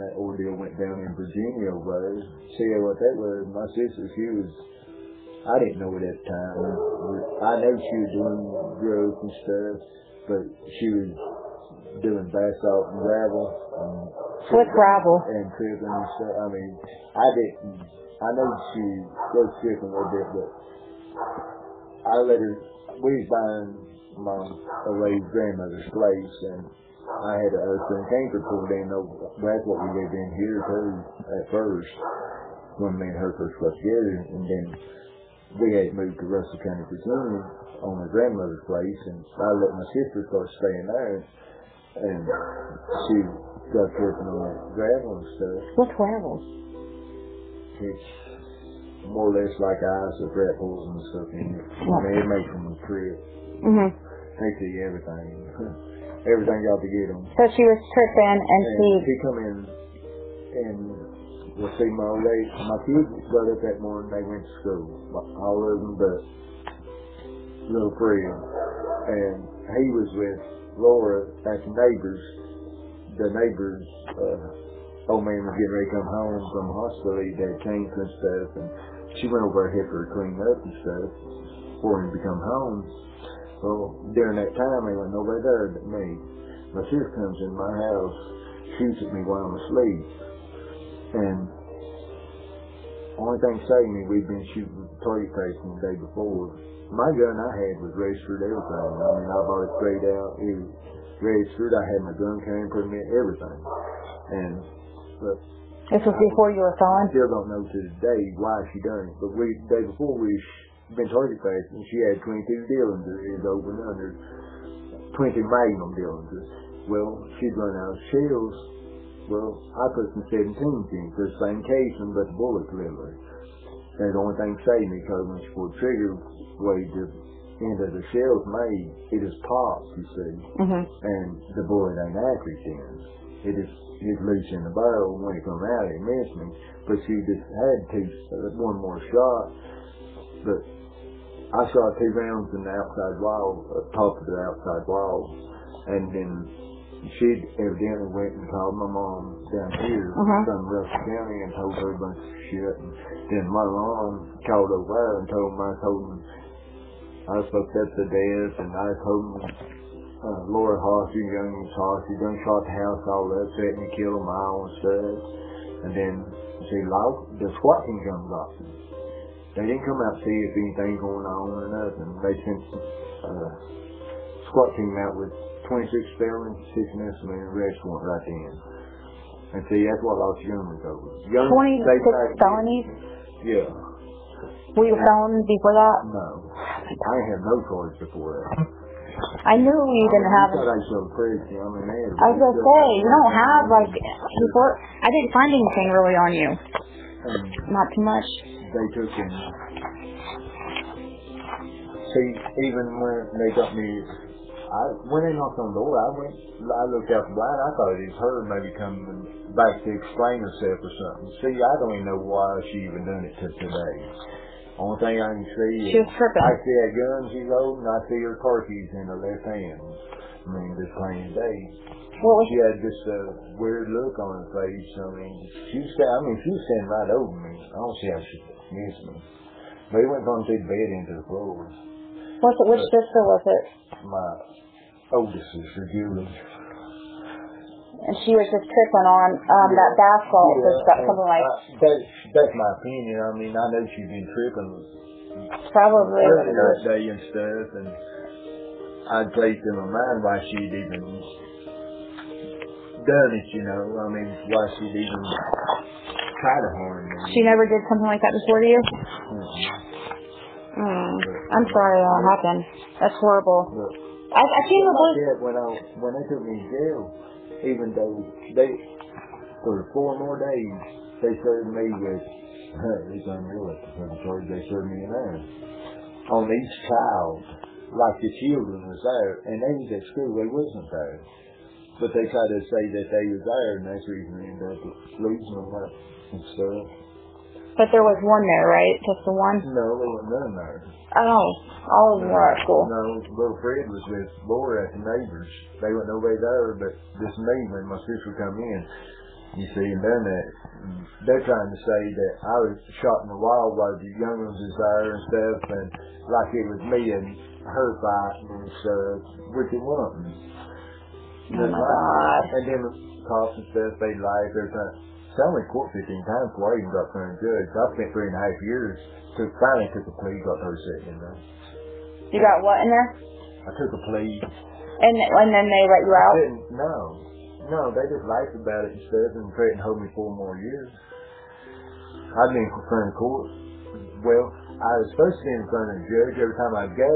that ordeal went down in Virginia over there. See what that was? My sister, she was, I didn't know it at the time. I know she was doing drugs and stuff, but she was doing bath salt and gravel. And What's gravel? and tripping and stuff. I mean, I didn't. I know she was tripping a little bit, but I let her. We was buying my away grandmother's place, and I had a husband cancer pulled in. That's what we lived in here too at first when me and her first got together, and then we had moved to Russell County, Virginia, on my grandmother's place, and I let my sister start staying there, and she got tripping on that gravel and stuff. What's gravel? It's more or less like ice with rat holes and stuff in it. I mean, it makes them trip. Mhm. They see everything. everything got to get them. So she was tripping and And she. she come in and we'll see my old lady. My kids got up that morning. They went to school. All of them, but little Fred. And he was with Laura at the neighbors. The neighbors, uh, old man was getting ready to come home from the hospital. He had cancer and stuff. And she went over and helped her clean up and stuff for him to come home. Well, during that time, there wasn't nobody there but me. My sister comes in my house, shoots at me while I'm asleep. And only thing saved me, we'd been shooting target practice the day before. My gun I had was registered everything. I mean, I bought it straight out. It was registered. I had my gun carrying permit, everything. And but This was before you were I still don't know to this day why she done it. But we the day before we been target practicing, she had 22 Dillingers open under 20 Magnum Dillingers. Well, she'd run out of shells. Well, I put some 17 in for the same casing, but the bullet delivery. And the only thing saved me because when she pulled the trigger, way the end of the shell's made, it is popped, you see Mhm. and the bullet ain't accurate then. It is it's loose in the barrel when it come out it missed me. But she just had two uh, one more shot. But I shot two rounds in the outside wall, uh, top of the outside wall, and then she evidently went and called my mom down here Mhm. from Russell County and told her a bunch of shit. And then my mom called over there and told me I told them I was supposed up to death and I told them uh, Laura Hoss, you young Hoss, you done shot the house all upset and you killed them all and stuff. And then see, like, the team comes up. They didn't come out to see if anything going on or nothing. They sent uh, SWAT team out with 26 felons, six misdemeanor arrest warrant right then. And see, that's what Los Young was over. Young, 26 felonies? Yeah. Were you a felon before that? No. I had no charge before that. I knew you didn't have I it. thought I showed crazy. I mean, they I was gonna say, you don't have like before. I didn't find anything really on you. And Not too much. They took him. See, even when they got me, I when they knocked on the door, I went, I looked out the blind. I thought it was her maybe coming back to explain herself or something. See, I don't even know why she even done it to today. Only thing I can see is She was tripping. I see that gun she's holding. I see her car keys in her left hand. I mean, just plain day. What was She had just a weird look on her face. I mean, she was, I mean, she was standing right over me. I don't see how she missed me. It went from the bed into the floor. what's it? Which sister was it? My oldest sister, Julie. And she was just tripping on um that bath salt. Yeah, just got something like I, that's, that's my opinion. I mean, I know she's been tripping probably. earlier that day and stuff, and I'd placed in my mind why she'd even done it, you know. I mean, why she'd even tried harm me. She never did something like that before to you. Mm. I'm sorry that happened. That's horrible. I, I can't believe. that when I when they took me to jail, even though they for four more days they served me with it's unreal for the charge they served me in there on each child like the children was there and they was at school they wasn't there but they tried to say that they was there and that's the reason they ended up losing them up and stuff But there was one there, right? Just the one. no there wasn't none there Oh, oh all of them were at school. No, little Fred was with Laura at the neighbors. They wasn't nobody there but just me when my sister come in. You see, and then that they're trying to say that I was shot in the wild while the young ones was there and stuff, and like it was me and her fighting and stuff, which it wasn't. Oh my God. And then the cops and stuff, they lied, they're trying. I to court 15 times before I even got turned judge. I spent three and a half years. Took, finally took a plea, got 37 in there. You got what in there? I took a plea. And and then they let you out. Didn't, no, no, they just laughed about it and stuff and threatened to hold me four more years. I'd been in front of court. Well, I was supposed to be in front of the judge. Every time I'd go,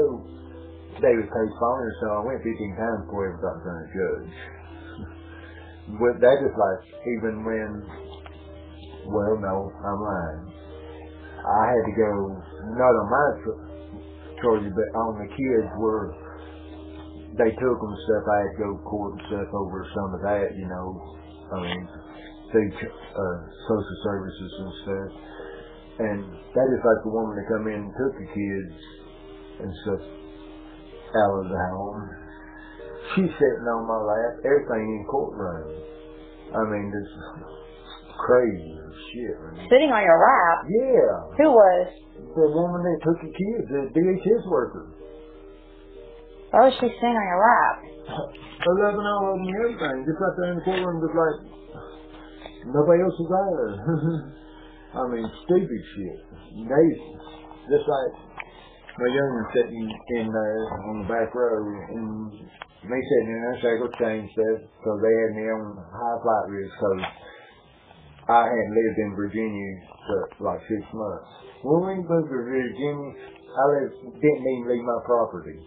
they would postpone it, so I went 15 times before I ever got in front of the judge. But that just like, even when, well, no, I'm lying. I had to go, not on my charges, but on the kids where they took them and stuff. I had to go to court and stuff over some of that, you know. I mean, through uh, social services and stuff. And that is like the woman that come in and took the kids and stuff out of the home. She's sitting on my lap, everything in courtroom. I mean, this crazy shit. Man. Sitting on your lap. Yeah, Who was? the woman that took the kids, the DHS worker. Oh, Why was she sitting on your lap? Eleven all of them and everything. Just right there in the courtroom, just like nobody else was there. I mean, stupid shit. They just like my young sitting in there on the back row, and me sitting in there, cycle chain stuff, because they had me on high flight risk, because I hadn't lived in Virginia for like six months. When we moved to Virginia, I lived, didn't even leave my property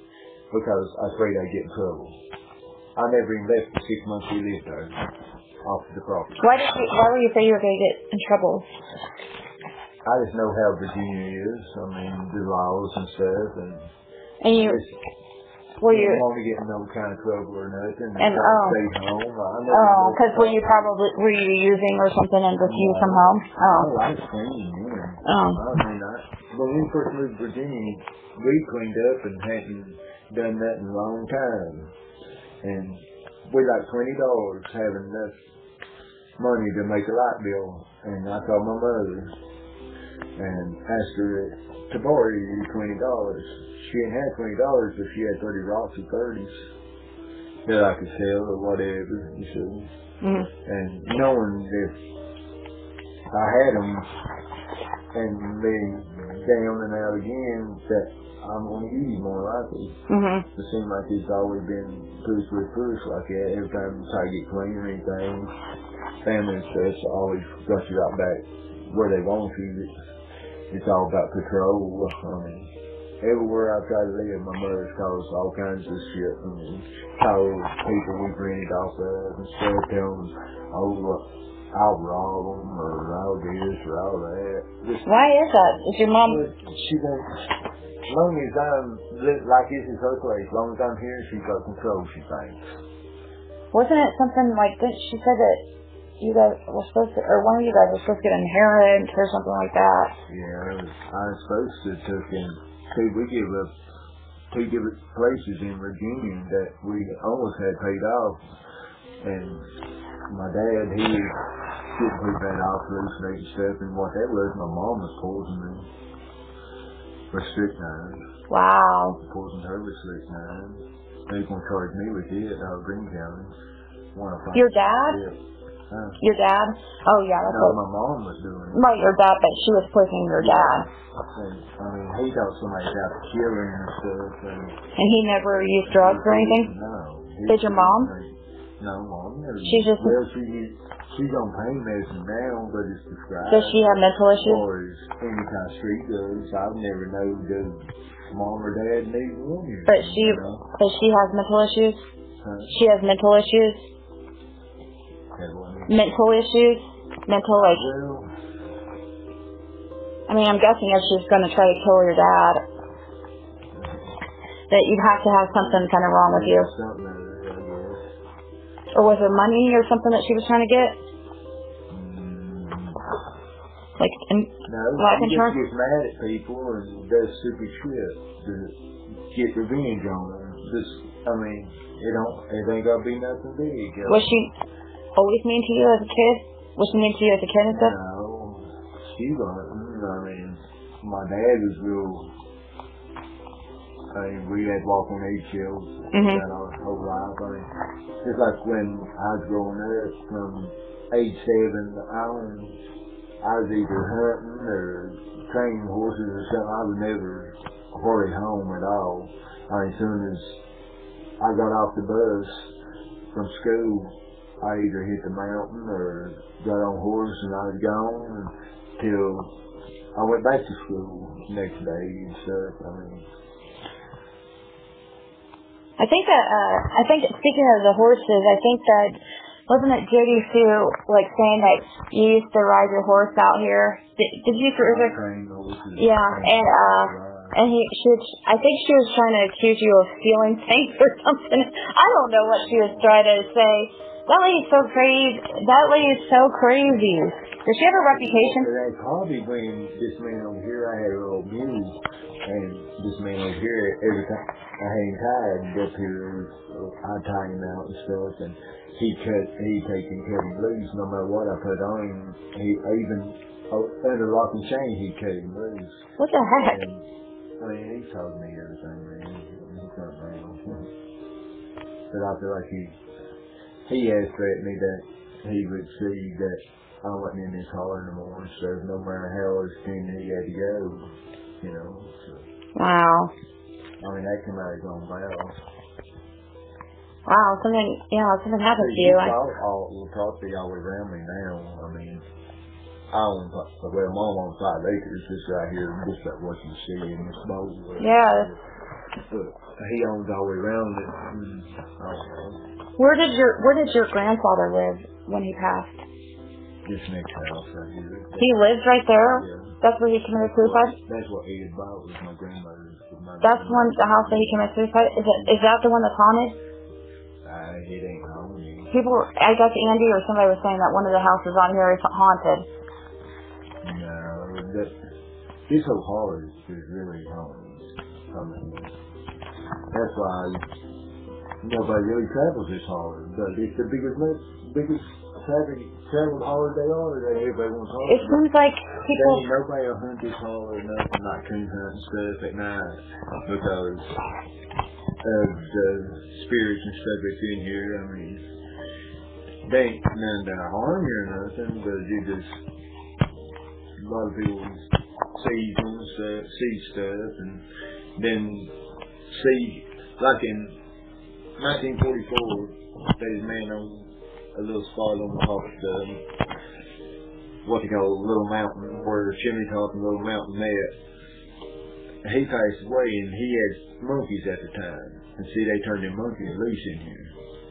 because I was afraid I'd get in trouble. I never even left the six months we lived there off the property. Why did you? Why were you afraid you were going to get in trouble? I just know how Virginia is. I mean, the laws and stuff, and And you were you? want to get in no kind of trouble or nothing. And, try um, oh. stay home. Oh, because were you probably were you using or something and just used from home? Oh. Oh, I was yeah. Oh. I mean, I, when we first moved to Virginia, we cleaned up and hadn't done that in a long time. And we like twenty dollars having enough money to make a light bill. And I called my mother and asked her to borrow you twenty dollars. She didn't have twenty dollars, but she had thirty rocks or thirties that I could sell or whatever. You see Mm. and knowing if I had them and then down and out again, that I'm to use more likely. Mhm. It seems like it's always been push with push like that. Every time you try to get clean or anything, family and stuff's always got you right back where they want you. It's, it's all about control. I mean, everywhere I try to live, my mother's caused all kinds of shit. I mean, people we've rented off of and stuff, them, oh, look, I'll rob them or I'll this or all that. Just, Why is that? Is your mom? she won't, as long as I'm, like this is her place, as long as I'm here, she's got control, she thinks. Wasn't it something like that? She said that you guys were supposed to, or one of you guys was supposed to get inheritance or something like that. Yeah, I was, I was supposed to took in, see, we give up two different places in Virginia that we almost had paid off. And my dad, he getting pretty bad off hallucinating stuff, and what that was, my mom was poisoning me with strychnine. Wow. Poisoned her with strychnine. They gonna charge me with it out of Greene County. Your dad? Yeah. Huh? Your dad? Oh yeah, that's No, what. my mom was doing it. Right, your dad, but she was pushing your dad, And, I mean, he thought somebody was out to kill him and stuff. And and he never used drugs or anything. No. Did your mom? No, mom never. She's just- Well, she she's on pain medicine now, but it's prescribed. Does she have mental issues? far as any kind of street drugs, I've never known does mom or dad need one. But she, You know? but she has mental issues. Huh? She has mental issues. Mental issues. Mental like. I mean, I'm guessing if she's going to try to kill your dad, that you have to have something kind of wrong with you. Or other, I guess. Or was it money or something that she was trying to get? Mm. Like, in, No, Life she insurance? just gets mad at people and does stupid shit to get revenge on them. Just, I mean, it don't, it ain't gotta be nothing big. was she always mean to you as a kid? Was she mean to you as a kid and stuff? No, she wasn't. I mean, my dad was real. I mean, we had walk on eggshells Mhm. that our whole life. I mean, just like when I was growing up, from age seven on, I was either hunting or training horses or something. I was never hardly home at all. I mean, as soon as I got off the bus from school, I either hit the mountain or got on horse and I was gone until I went back to school next day and stuff. I mean, I think that uh I think speaking of the horses, I think that wasn't it Jody Sue like saying that you used to ride your horse out here? Did, did you I ever? trained horses. Yeah, and uh and he she was, I think she was trying to accuse you of stealing things or something. I don't know what she was trying to say. That lady's so crazy. That lady's so crazy. Does she have a reputation? That's probably when this man over here, I had a little mule, and this man over here, every time I had him tied up here, uh, I'd tie him out and stuff, and he cut, he take and cut him loose, no matter what I put on him. He even oh, under lock and chain, he cut him loose. What the heck? And, I mean, he told me everything, man. He's not wrong. but I feel like he, he has threatened me that he would see that I wasn't in his car no more and no matter how extended he had to go, you know. So, Wow. I mean, that came out of his own mouth. Wow. Something. Yeah. Something happened to you. I, all, all, the all around me now, I mean, I own, well, mom owns five acres just right here, just like what you see in this bowl. Yeah. But he owns all the way around it. And, I don't know. Where did your Where did your grandfather live when he passed? This next house right here. He lives right there. Yeah. That's where he committed suicide. That's what he bought was my grandmother's. my That's one the house that he committed suicide. Is it? Is that the one that's haunted? Uh, it ain't haunted. People, I guess Andy or somebody was saying that one of the houses on here is haunted. No, that, this whole hall is, is really haunted. I mean, that's why nobody really travels this hall. But it's the biggest, biggest traffic travel hall they are. That everybody wants to It seems like people. ain't nobody will hunt this or nothing like coon hunt and stuff at night because of the spirits and stuff that's in here. I mean, they ain't none that harm you or nothing, but you just a lot of people see them stuff, see stuff, and then see like in 1944, there's a man on a little spot on the top of the what they call little mountain where chimney top and little mountain met. He passed away and he had monkeys at the time. And see they turned them monkeys loose in here.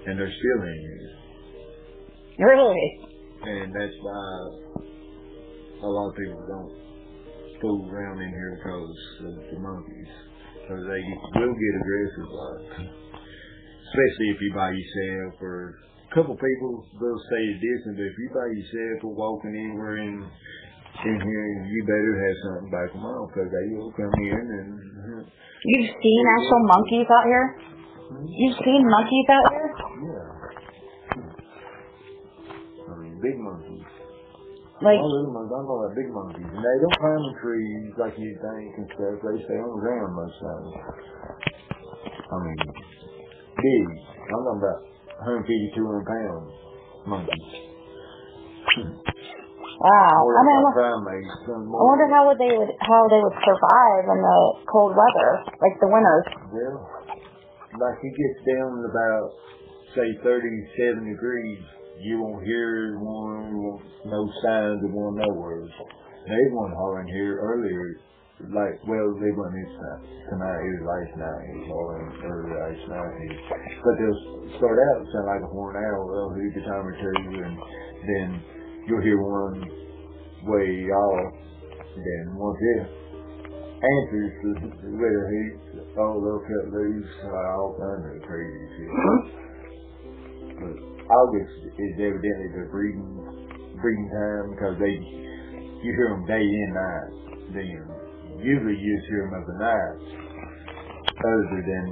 And they're still in here. Really? And that's why a lot of people don't fool around in here because of the monkeys. So they will get aggressive like especially if you by yourself or a couple people they'll say it's different, but if you by yourself or walking anywhere in in here, you better have something back them off because they will come in and You've seen actual monkeys out here? You've seen monkeys out here? yeah. I mean, big monkeys. Like, All little monkeys, I know about big monkeys. And they don't climb the trees like you think and stuff. They stay on the ground most times. I mean, big. I'm talking about 150, 200 pound monkeys. wow. Ah, I mean, primates. I wonder how would they would how they would survive in the cold weather, like the winters. Well, like it gets down to about, say, 37 degrees, you won't hear one, no signs of one nowhere. They one hollering here earlier, like, well, they weren't this night. Tonight, it was night, it was early last night. But they'll start out sound like a horned owl, they'll hoot a time or two, and then you'll hear one way off, then once it answers to the little heat, all they'll cut loose, uh, all kinds of crazy shit. But August is evidently the breeding breeding time because they you hear them day and night. Then usually you just hear them of the night, other than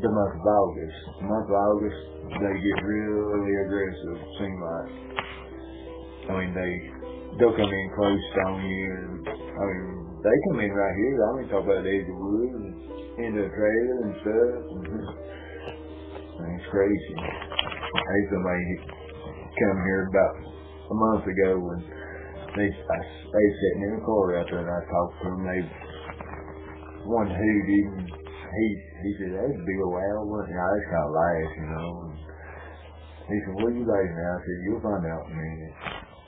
the month of August. The month of August they get really aggressive. Seem like I mean, they they'll come in close on you, and I mean, they come in right here. I mean, talk about the edge of wood and into a trailer and stuff. And it's crazy. I had somebody come here about a month ago, and they I, they sitting in the car out there, and I talked to them. They one hoot even he he said that's a big old owl, and I just kind of laughed, you know. And he said, "What are you laughing at?" I said, "You'll find out in a minute."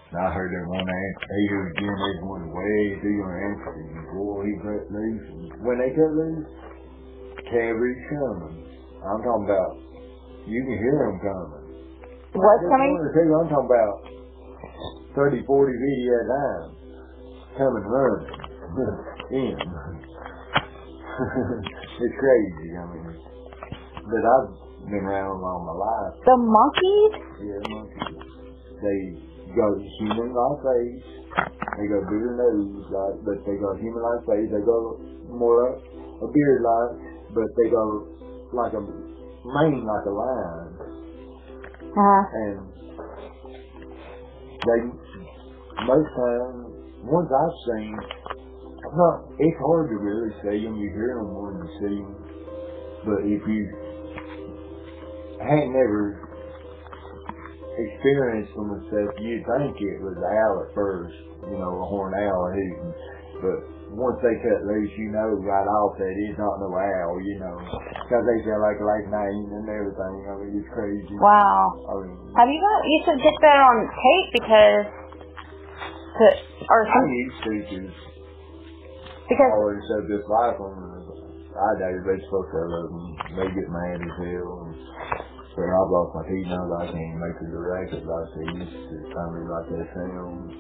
And I heard that one answer. He heard again. They one way through your answer. And boy, he cut loose. And when they cut loose, cavalry's coming. I'm talking about. You can hear them coming. What's coming? wanted to tell you, I'm talking about 30, 40 feet at a time. Coming running. In. it's crazy, I mean. But I've been around all my life. The monkeys? Yeah, monkeys. They got human like face. They got bigger nose, like, but they got human like face. They got more like a beard like, but they got like a mane like a lion. Uh, And they most times ones I've seen, I'm not. It's hard to really see them. You hear them more than you see them. But if you hadn't never experienced them and stuff, you'd think it was an owl at first. You know, a horned owl hooting. But once they cut loose, you know right off that it's not no owl. You know, because they sound like like name and everything. I mean, it's crazy. wow. I mean, Have you got, you should get that on tape because, to, or I used to because because, always said this life I know they supposed to love them. They get mad as hell. And so I've lost my teeth now that I can't make it direct as I see used to tell me like that sound.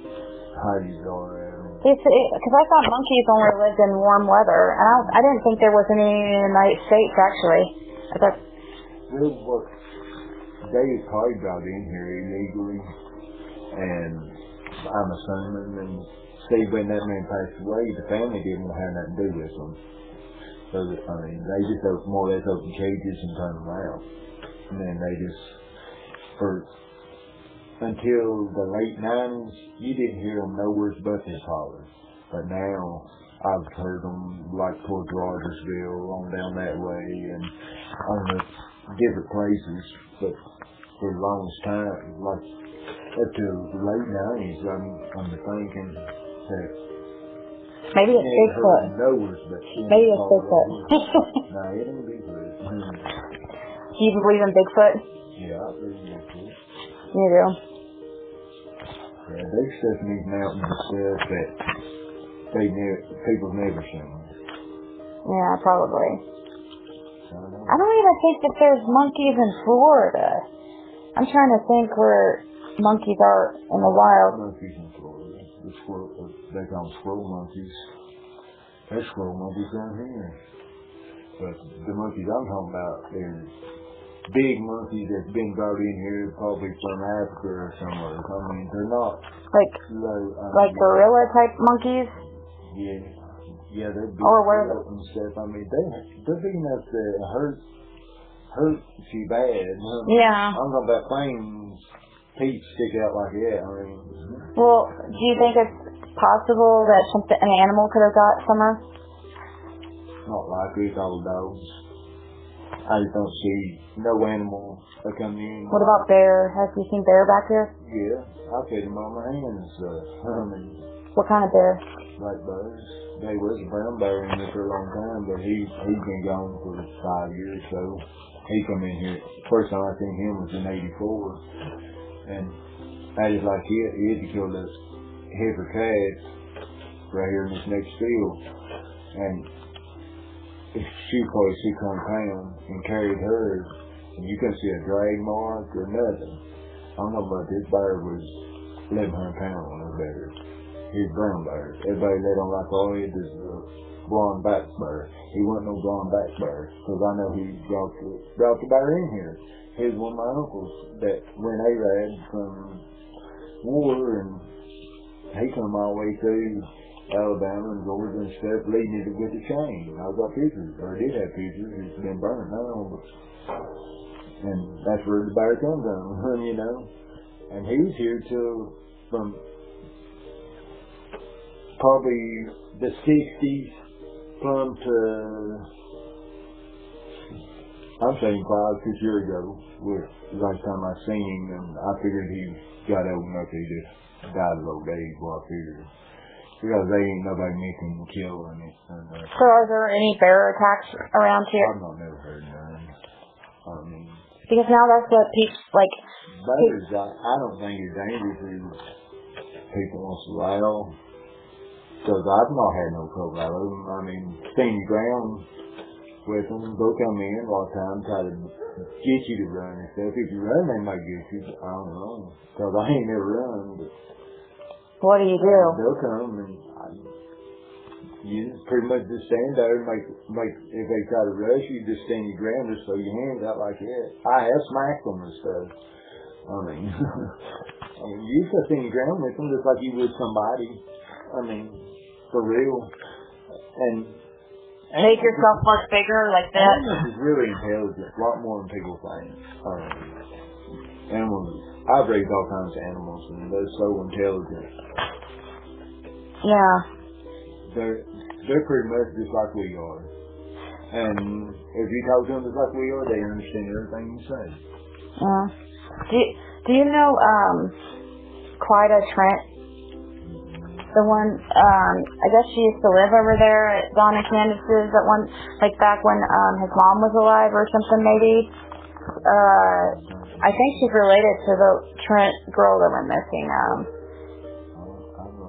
How you going around? because I thought monkeys only lived in warm weather, and I, I didn't think there was any in the United States actually. I thought, they probably got in here illegally and I'm assuming and see when that man passed away the family didn't have nothing to do with them. So I mean they just open more or less open cages and turn them out. And then they just for until the late nineties you didn't hear them nowhere but this holler. But now I've heard them like towards Rogersville, on down that way, and on the different places. But for the longest time, like up to the late nineties, I'm I'm thinking that maybe it's Bigfoot. nowhere but Maybe it's Bigfoot. no, it ain't Bigfoot. Do you believe in Bigfoot? yeah, I believe in Bigfoot. You do. Yeah, there's stuff in these mountains and stuff that they never people never seen. Yeah, probably. I don't. I don't even think that there's monkeys in Florida. I'm trying to think where monkeys are in the wild. monkeys in Florida. The squirrel, uh, they call them squirrel monkeys. There's squirrel monkeys down here. But the monkeys I'm talking about, they're big monkeys that's been brought in here probably from Africa or somewhere. I mean, they're not Like low. I like gorilla type monkeys. Yeah. Yeah, they're big Or where the- and stuff. I mean, they, they're big enough to hurt, hurt you bad. Yeah. I'm talking about things, teeth stick out like that. I mean, Well, do you think it's possible that something an animal could have got from her? Not likely, it's all dogs. I just don't see no animal that come in. What about bear? Have you seen bear back here? Yeah, I fed him on my hands. Uh, I mean, What kind of bear? like bears. They was a brown bear in here for a long time, but he he's been gone for five years. So he come in here. First time I seen him was in '84, and I just like he he had to kill this heifer calf right here in this next field, and she probably six hundred pounds and carried her, and you couldn't see a drag mark or nothing. I'm talking about this bear was eleven hundred pounds on this bear. He's brown bear. Everybody let on like all he is a uh, blonde back bear. He wasn't no blonde back bear because I know he brought the brought the bear in here. He's one of my uncles that went Arab from war and he come all the way through Alabama and Georgia and stuff, leading it with a chain. I got pictures, or I did have pictures. It's been burned now, but and that's where the bear comes from, you know. And he was here till from probably the 60s plumb to, I'm saying five, six years ago, the last time I seen him, and I figured he got old enough he just died of old age, well, I figured. Because they ain't nobody missing and kill or anything. So are there any bear attacks around here? I've not never heard none. I mean, Because now that's what people like. bears, I, I don't think it's dangerous to people in a while. Because I've not had no trouble out of them. I mean, stand ground with them. They'll come in a lot of times, try to get you to run and stuff. If you run, they might get you. I don't know. Because I ain't never run, but What do you do? they'll come and I, you pretty much just stand there and make, make, if they try to rush you, just stand your ground, just throw your hands out like that. I have smacked them and stuff. I mean, I mean, you just stand your ground with them just like you would somebody. I mean, for real. And Make yourself look bigger like that. animals is really intelligent, a lot more than people think. Um, animals, I've raised all kinds of animals and they're so intelligent. Yeah. they're they're pretty much just like we are. And if you talk to them just like we are, they understand everything you say. Yeah. Do do you know um Clyda Trent? The one um I guess she used to live over there at Don and Candus's at one like back when um his mom was alive or something maybe. Uh I think she's related to the Trent girl that went missing. Um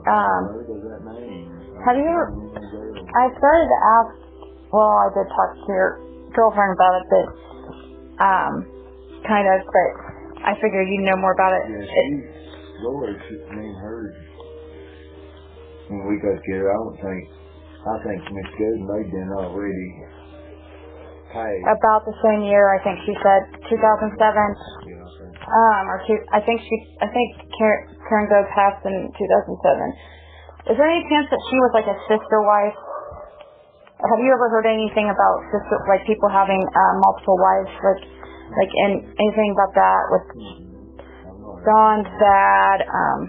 Um, have you ever- I started to ask well, I did talk to your girlfriend about it but um kind of but I figured you'd know more about it. Yeah, Lord, her, when we got together, I don't think, I think Miss Gooden, they'd been already paid. about the same year, I think she said 2007. Yeah, think. Um, or two, I think she, I think Karen, Karen Goad passed in 2007. Is there any chance that she was like a sister wife? Have you ever heard anything about sister, like people having uh, multiple wives, like, like in, anything about that with not Don's dad? Um,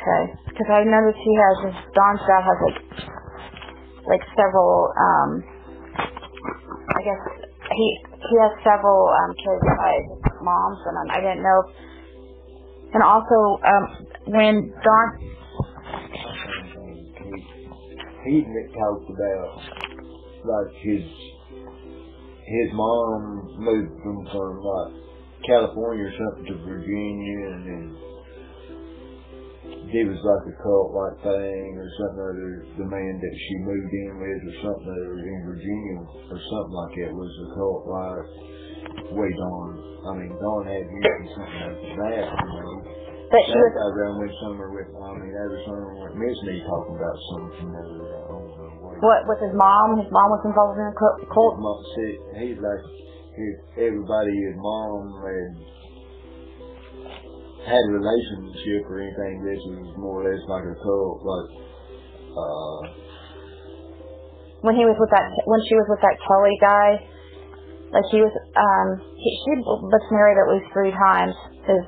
okay, because I noticed he has his Don's dad has like, like several, um, I guess he he has several um kids by his moms, and I didn't know. And also, um, when Don, he talked about like his his mom moved from from like California or something to Virginia and then it was like a cult like thing or something or the, the man that she moved in with or something that was in Virginia or something like that was a cult like way Dawn I mean Dawn had mentioned something like that, you know. that she was, guy around with summer with I mean every summer with Miss me talking about something I don't know what with his mom? His mom was involved in a cult. His cult. mom said he's like his everybody his mom had had a relationship or anything. This was more or less like a cult, like uh When he was with that, when she was with that Kelly guy, like he was, um, he, she was married at least three times. His,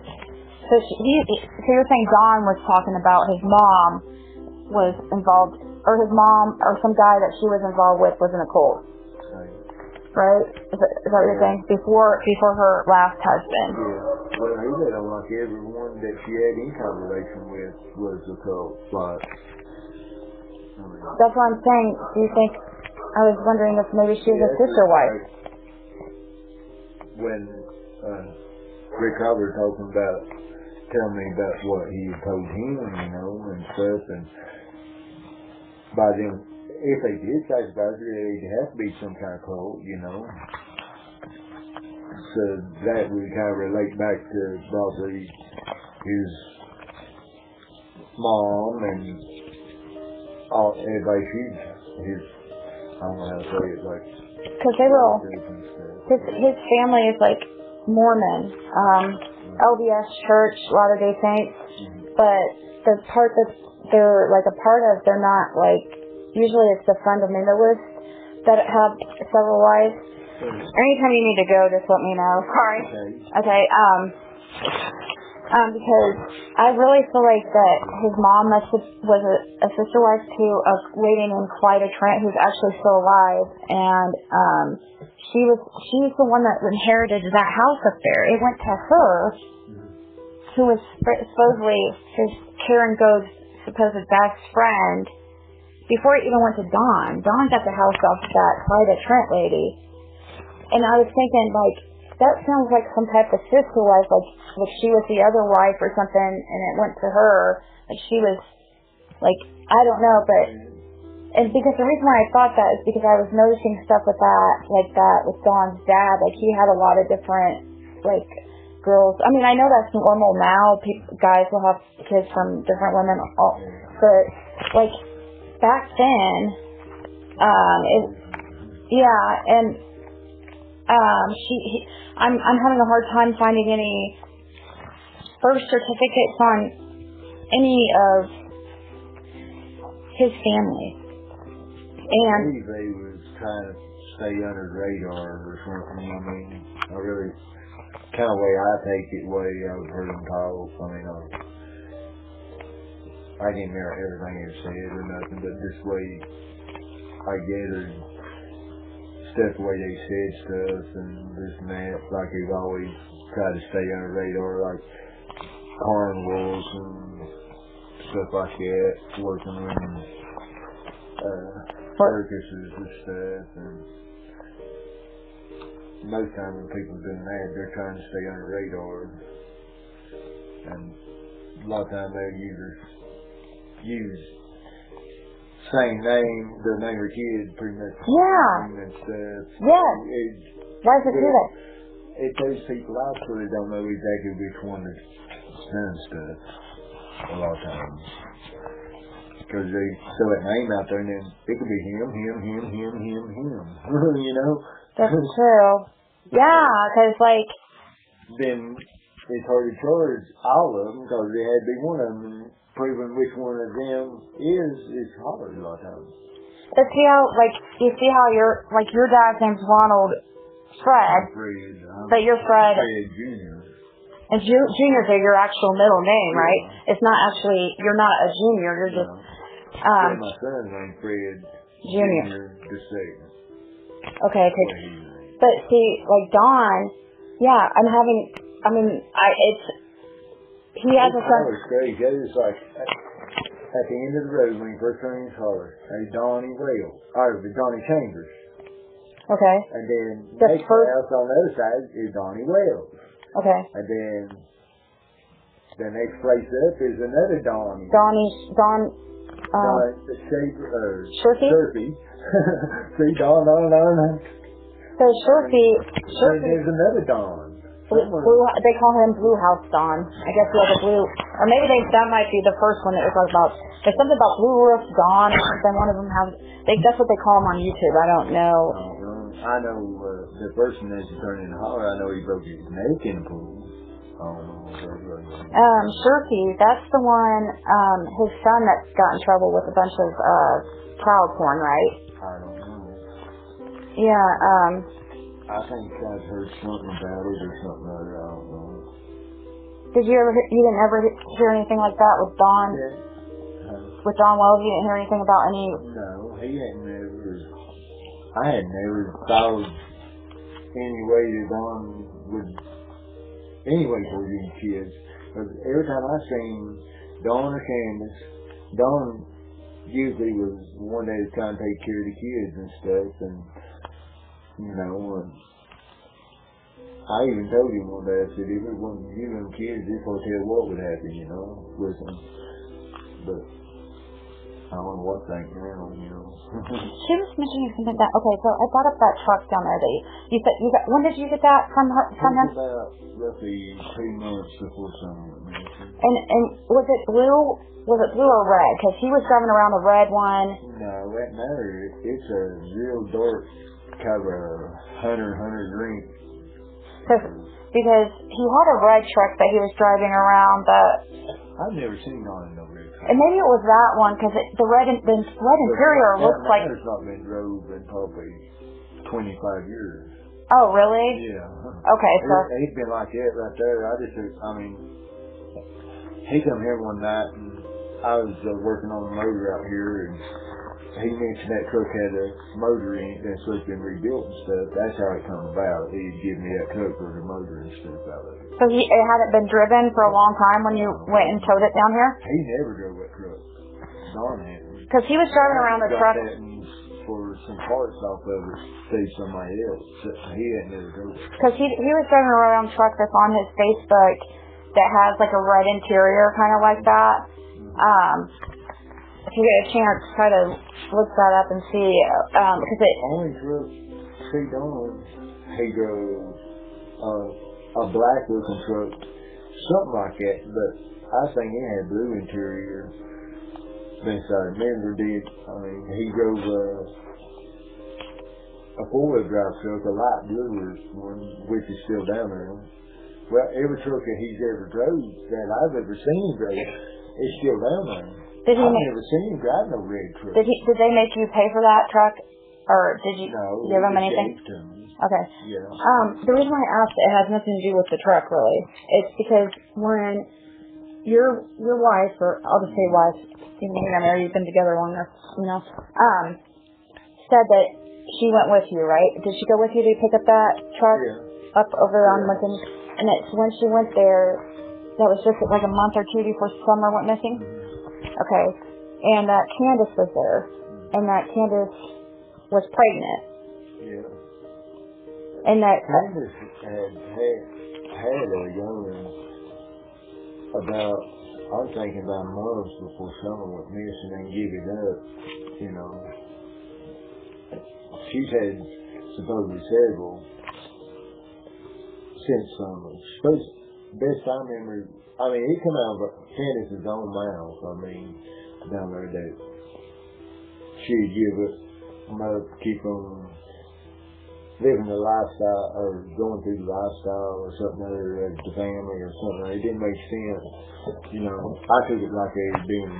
so she, he, so you were saying Don was talking about his mom was involved, or his mom, or some guy that she was involved with was in a cult, right? Is that, is that what you're saying? Before, before her last husband. yeah. Well he said like everyone that she had any kind of relation with was a cult. Like I mean, That's what I'm saying. Do you think? I was wondering if maybe she was a sister wife. like When uh, Rick Robert talking about, telling me about what he told him, you know, and stuff, and by then, if they did sacrifice her, it'd have to be some kind of cult, you know. So that would kind of relate back to probably his mom and all everybody she's his I don't know how to say it like Because they were all, his, his family is like Mormon, um, LDS Church, Latter day Saints, but the part that they're like a part of, they're not like, usually it's the fundamentalists that have several wives. Anytime you need to go, just let me know. Sorry. Okay. Okay, um, Um, because I really feel like that his mom must have, was a, a sister wife to a lady named Clyda Trent, who's actually still alive, and um, she was she's the one that inherited that house up there. It went to her, who was supposedly his Karen Goad's supposed best friend, before it even went to Don. Don got the house off that Clyda Trent lady, and I was thinking like that sounds like some type of sister wife, like like she was the other wife or something, and it went to her. Like she was, like I don't know, but and because the reason why I thought that is because I was noticing stuff with that, like that with Don's dad. Like he had a lot of different like girls. I mean, I know that's normal now. People, guys will have kids from different women, all, but like back then, um, it yeah, and um, she, he, I'm, I'm having a hard time finding any birth certificates on any of his family. And Maybe they was trying to stay under the radar or something. I mean, I really, kind of way I take it, way I've heard them talk. I mean, I, I can't remember everything they said or nothing, but this way I gathered stuff the way they said stuff and this and that. Like they've always tried to stay under the radar, like carnivals and stuff like that, working in uh, circuses and stuff. And most times when people doing that, they're trying to stay under the radar. And a lot of times they'll use use same name, the name of kid, pretty much. Yeah. And stuff. Uh, yes. It, why does it do that? it those people out there don't know exactly which one is done stuff a lot of times. Because they throw that name out there and then it could be him, him, him, him, him, him. you know? That's true. Yeah, because like then it's hard to charge all of them because they had to be one of them and proving which one of them is is hard a lot of times. but see how like you see how your like your dad's name's Ronald Fred, Fred, but you're Fred Fred Jr. and Ju- Junior's your actual middle name, right? It's not actually you're not a junior. You're just Um, um my son's name Fred Junior. Second. Okay, okay. What he's named. But see, like Don, yeah, I'm having. I mean, I it's he has a son. collar's crazy. That is like at, the end of the road when you first turn his collar. Hey, Donnie Rail. Or the Donnie Chambers. Okay, And then The next first- house on the other side is Donnie Wells. okay. And then the next place up is another Donnie. Donnie, Don, uh, Don the Shaper or Shirky? Shirky. See Don Don Don. so Shirky, Then Shirky, there's another Don. Blue, blue, they call him Blue House Don. I guess he has a blue, or maybe they that might be the first one that was like about. There's something about Blue Roof Don or something. One of them has. They, that's what they call him on YouTube. I don't know. Uh, I know uh, the person that's turning in the holler, I know he broke his neck in the pool. I don't know if that's right. Um, Shirky, that's the one. Um, his son that got in trouble with a bunch of uh child porn, right? I don't know. Yeah. Um. I think I've heard something about it or something other. I don't know. Did you ever? You didn't ever hear anything like that with Don? Uh, With Don Wells, you didn't hear anything about any. no, he hadn't never. I had never thought any way that Don would. Anyway, for these kids, because every time I seen Don or Candus, Don usually was one that was trying to take care of the kids and stuff, and you know, and I even told him one day, I said, if it wasn't you and kids, this hotel, what would happen, you know, with them. But I don't know what thing now, you know. She was mentioning something that. Okay, so I brought up that truck down there. That you, you said you got. When did you get that from her? From him? About roughly two months before summer. And and was it blue? Was it blue or red? Because he was driving around the red one. No, that matter. It's a real dark cover, hunter, hunter green. Cause, he had a red truck that he was driving around. The I've never seen on it over there. and maybe it was that one because the red the red interior looks like. It's not been drove in probably 25 years. Oh really? Yeah. Okay, so It, it's been like that right there. I just, I mean, he come here one night and I was uh, working on a motor out here and he mentioned that truck had a motor in it that's supposed to be rebuilt and stuff. That's how it come about. He'd give me that truck for the motor and stuff out of it. So he it hadn't been driven for a long time when you went and towed it down here? He never drove that truck. Darn it. Because he was driving around the truck. for some parts off of it, see somebody else. He had never drove. Because he he was driving around a truck that's on his Facebook that has like a red interior, kind of like that. Um, if you get a chance, try to look that up and see. Um, because it Only truck see Don, he drove uh, a black looking truck, something like that, but I think it had blue interior. Best I remember did. I mean, he drove a four wheel drive truck, a light blue one, which is still down there. Well, every truck that he's ever drove that I've ever seen him drive is still down there. Did he I've make, never seen him drive no red truck. did he did they make you pay for that truck, or did you no, give him anything? Okay. Yeah. Um, the reason why I asked it has nothing to do with the truck really. It's because when your your wife, or I'll just say wife, even though you're married, you've been together longer, you know, um, said that she went with you, right? Did she go with you to pick up that truck Yeah. up over on Lincoln? And it's when she went there, that was just like a month or two before Summer went missing. Okay, and uh, Candus was there, and that Candus was pregnant, Yeah. and that Candus had had, had a young about I was thinking about months before Summer went missing and give it up, you know. She's had supposedly several since summer. Supposed best I remember I mean it come out of Candus's own mouth, I mean, down there that she'd give it up, keep on living the lifestyle or going through the lifestyle or something other as the family or something. It didn't make sense. You know, I took it like they being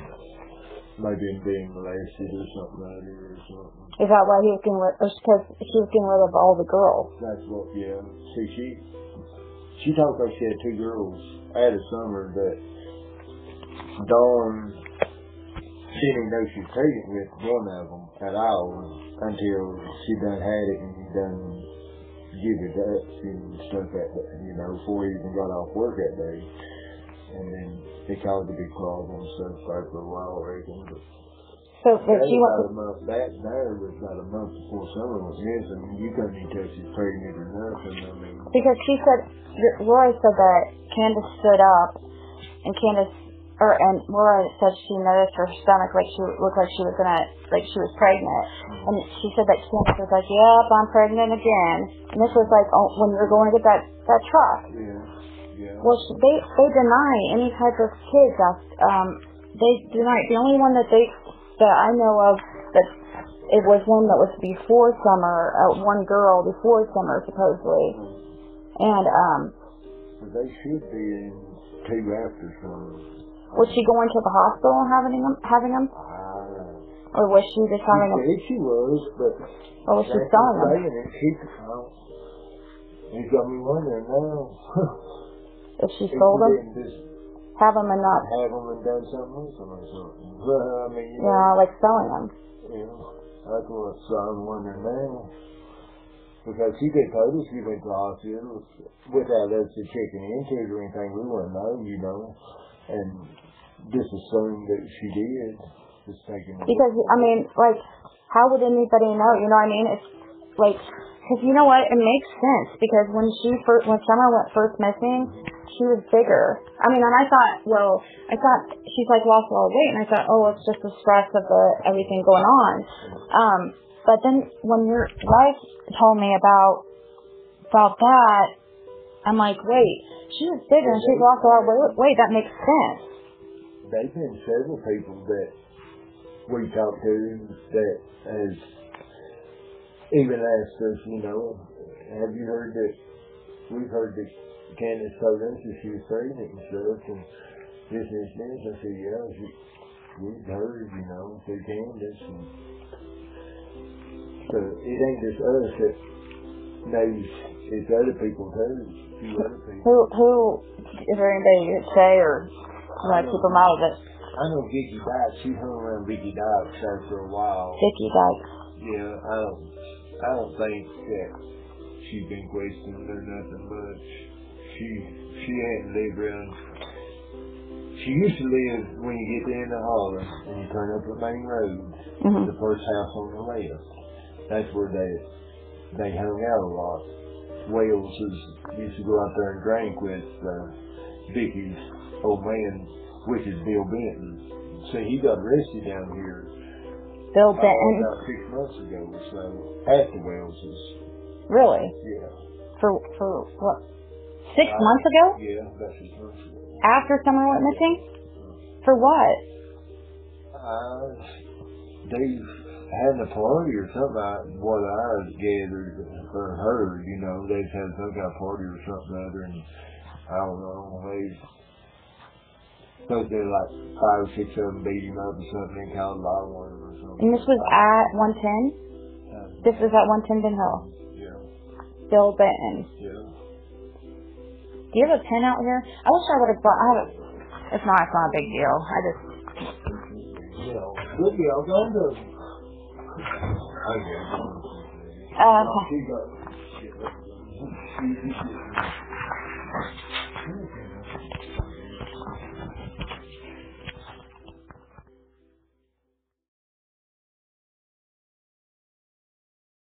maybe being molested or something like that or something. Is that why he was getting rid? Or because she was getting rid of all the girls? That's what yeah. See she she talked like she had two girls out of summer that Don she didn't know she was pregnant with one of them at all until she done had it and done give it up and stuff that you know, before he even got off work that day. And then it caused a big problem and stuff for a while, I reckon. But So that that was about a month that there was about a month before summer was missing. You couldn't even tell she's pregnant or nothing. I mean Because she said, Roy said that Candus stood up, and Candus, or and Laura said she noticed her stomach like she looked like she was gonna, like she was pregnant, and she said that Candus was like, "Yep, I'm pregnant again." And this was like oh, when were going to get that that truck. Yeah. Yeah. Well, she, they they deny any type of kids. Um, they deny the only one that they that I know of that it was one that was before summer. Uh, one girl before summer supposedly, and um, they should be in two after summer. was she going to the hospital and having them having them, Ah. or was she just having them, She was, but or was she selling them? it. She, well, it got me wondering now. If she sold them, have them and not, have them and done something with them or something. Well, I mean, you yeah, like selling them. know, yeah, that's what so I'm wondering now. Because she did told us she went to the hospital without us checking into it or anything. We wouldn't know, you know. And just assumed that she did. Just taking. Because I mean, like, how would anybody know? You know what I mean? It's like, because you know what? It makes sense because when she first, when Summer went first missing, she was bigger. I mean, and I thought, well, I thought she's like lost a lot of weight, and I thought, oh, it's just the stress of the everything going on. Um, but then when your wife told me about about that, I'm like, wait, she was bigger and she's lost a lot of weight. Wait, that makes sense. There's been several people that we talked to that has even asked us, you know, have you heard that we've heard that Candus told us that she was pregnant and stuff and this and this and this. I said, yeah, she, we've heard, you know, through Candus and so it ain't just us that knows it's other people too. Few other people. Who who is there anybody you could say or to keep them out of it? I know Vicky Dykes. She hung around Vicky Dykes for a while. Vicky Dykes. Yeah, I don't, I don't think that she's been questioned or nothing much. She, she hadn't lived around. She used to live when you get there in the holler and you turn up the main road, Mhm. the first house on the left. That's where they, they hung out a lot. Wales is, used to go out there and drink with, uh, Vicky's old man, which is Bill Benton. See, he got arrested down here Bill uh, Benton. about six months ago or so, at the Wellses. Really? Yeah. For for what? Six Uh, months ago? Yeah, about six months ago. After Summer went missing? For what? Uh, they had a party or something, I, what I gathered or heard, you know, they've had some kind of party or something other, and I don't know, they supposed to like five or six of them beat him up or something and called law or something. And this was at 110? Uh, This was at 110 Ben Hill. yeah, Bill Benton. yeah. Do you have a pen out here? I wish I would have brought. I have a, It's not. It's not a big deal. I just. You know, good deal, go to. Okay. Uh, got.